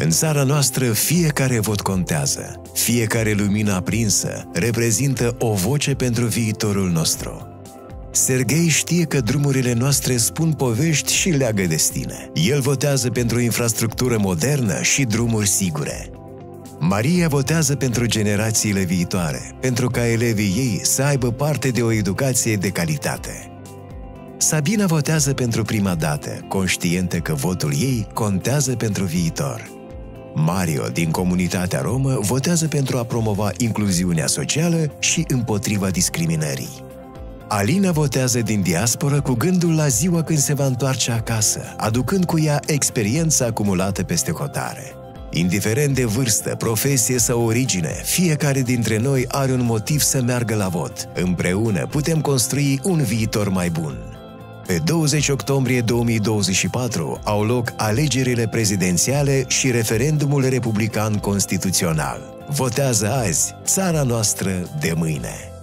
În țara noastră, fiecare vot contează. Fiecare lumină aprinsă reprezintă o voce pentru viitorul nostru. Sergei știe că drumurile noastre spun povești și leagă destine. El votează pentru infrastructură modernă și drumuri sigure. Maria votează pentru generațiile viitoare, pentru ca elevii ei să aibă parte de o educație de calitate. Sabina votează pentru prima dată, conștientă că votul ei contează pentru viitor. Mario, din comunitatea romă, votează pentru a promova incluziunea socială și împotriva discriminării. Alina votează din diasporă cu gândul la ziua când se va întoarce acasă, aducând cu ea experiența acumulată peste hotare. Indiferent de vârstă, profesie sau origine, fiecare dintre noi are un motiv să meargă la vot. Împreună putem construi un viitor mai bun. Pe 20 octombrie 2024 au loc alegerile prezidențiale și referendumul republican constituțional. Votează azi țara noastră de mâine.